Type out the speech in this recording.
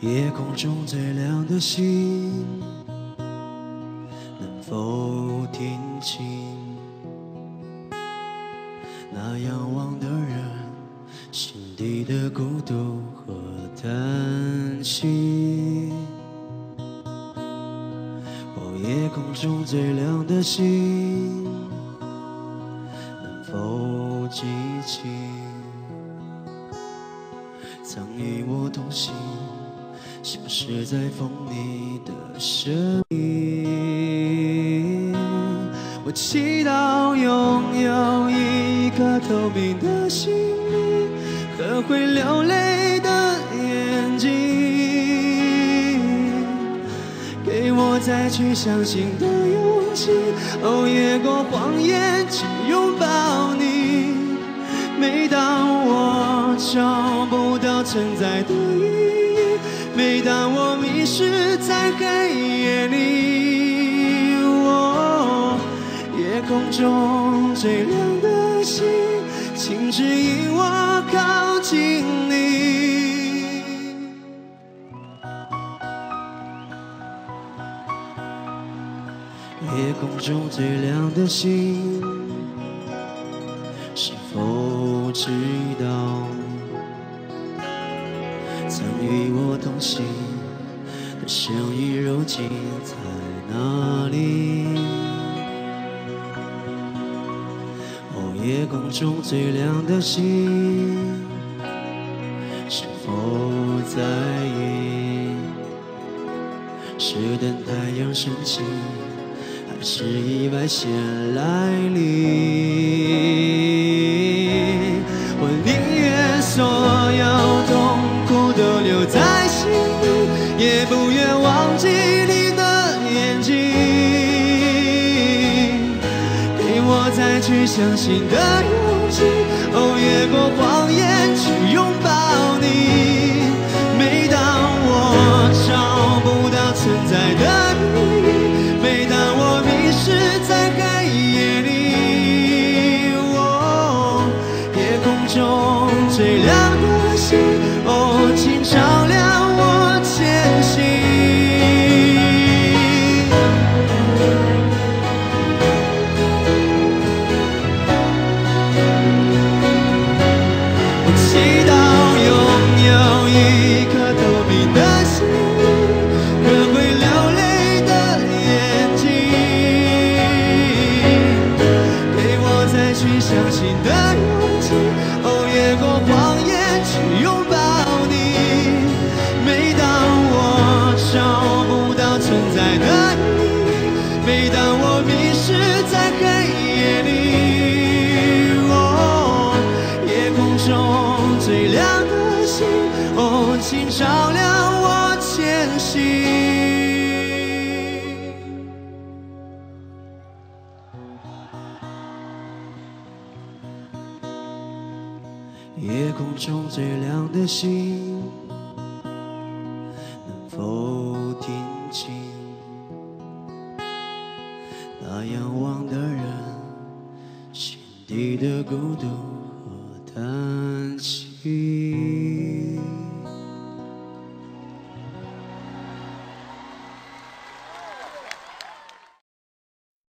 夜空中最亮的星，能否听清那仰望的人心底的孤独和叹息？哦，夜空中最亮的星，能否记起曾与我同行？消失在风里的身影。我祈祷拥有一颗透明的心灵和会流泪的眼睛，给我再去相信的勇气。哦，越过谎言去拥抱你。每当我找不到存在的，每当我迷失在黑夜里，哦，夜空中最亮的星，请指引我靠近你。夜空中最亮的星，是否知道？曾与我同行的身影，如今在哪里？哦，夜空中最亮的星，是否在意？是等太阳升起，还是意外先来临？再去相信的勇气，哦，越过谎言去拥抱你。每当我找不到存在的意义，每当我迷失在黑夜里，哦，夜空中最亮去相信的勇气，哦，越过谎言去拥抱你。每当我找不到存在的意义，每当我迷失在黑夜里，哦，夜空中最亮的星，哦，请照亮我前行。夜空中最亮的星，能否听清那仰望的人心底的孤独和叹息？